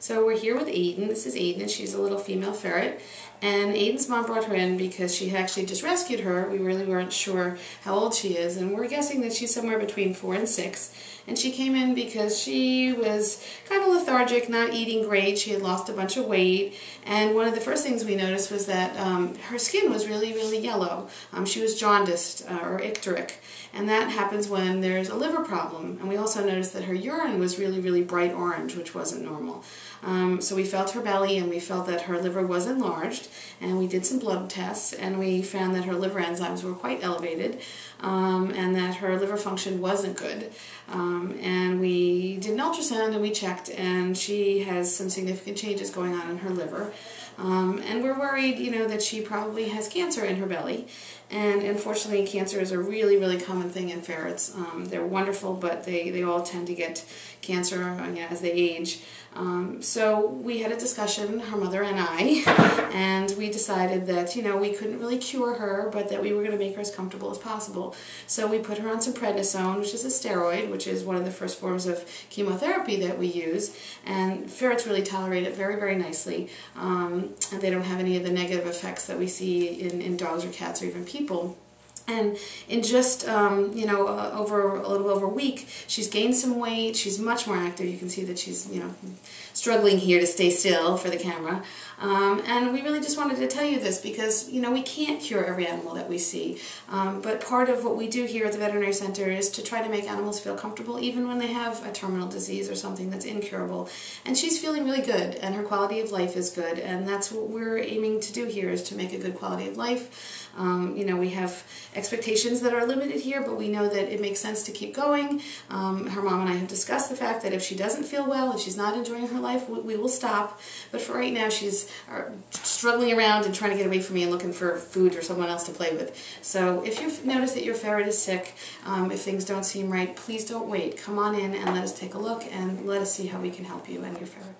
So we're here with Aiden. This is Aiden, she's a little female ferret. And Aiden's mom brought her in because she actually just rescued her. We really weren't sure how old she is, and we're guessing that she's somewhere between four and six. And she came in because she was kind of lethargic, not eating great. She had lost a bunch of weight, and one of the first things we noticed was that um, her skin was really, really yellow. Um, she was jaundiced uh, or icteric, and that happens when there's a liver problem. And we also noticed that her urine was really, really bright orange, which wasn't normal. Um, so we felt her belly and we felt that her liver was enlarged and we did some blood tests and we found that her liver enzymes were quite elevated um, and that her liver function wasn't good. Um, and an ultrasound and we checked and she has some significant changes going on in her liver. Um, and we're worried, you know, that she probably has cancer in her belly. And unfortunately, cancer is a really, really common thing in ferrets. Um, they're wonderful, but they, they all tend to get cancer you know, as they age. Um, so we had a discussion, her mother and I, decided that, you know, we couldn't really cure her, but that we were going to make her as comfortable as possible. So we put her on some prednisone, which is a steroid, which is one of the first forms of chemotherapy that we use, and ferrets really tolerate it very, very nicely, um, and they don't have any of the negative effects that we see in, in dogs or cats or even people. And in just, um, you know, uh, over a little over a week, she's gained some weight. She's much more active. You can see that she's, you know, struggling here to stay still for the camera. Um, and we really just wanted to tell you this because, you know, we can't cure every animal that we see. Um, but part of what we do here at the veterinary center is to try to make animals feel comfortable even when they have a terminal disease or something that's incurable. And she's feeling really good and her quality of life is good. And that's what we're aiming to do here is to make a good quality of life. Um, you know, we have expectations that are limited here, but we know that it makes sense to keep going. Um, her mom and I have discussed the fact that if she doesn't feel well, if she's not enjoying her life, we, we will stop. But for right now, she's uh, struggling around and trying to get away from me and looking for food or someone else to play with. So if you notice that your ferret is sick, um, if things don't seem right, please don't wait. Come on in and let us take a look and let us see how we can help you and your ferret.